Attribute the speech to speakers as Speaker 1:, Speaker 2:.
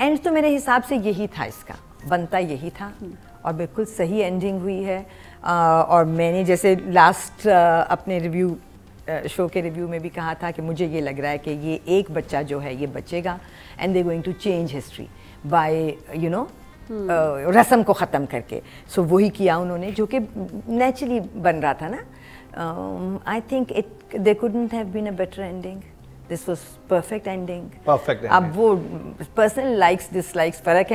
Speaker 1: And तो मेरे हिसाब से यही था इसका। बनता यही था। और बिल्कुल सही एंडिंग हुई है। आ, और मैंने जैसे लास्ट अपने रिव्यू शो के रिव्यू में भी कहा था कि मुझे ये लग रहा है कि ये एक बच्चा जो है ये बचेगा। And they going to change history by you know रस्म को ख़त्म करके। सो so, वही किया उन्होंने जो कि नेचुरली बन रहा था ना। I think it they couldn't have been a better ending this was perfect ending
Speaker 2: perfect
Speaker 1: अब वो पर्सनल लाइक्स डिसलाइक्स फ़र्क है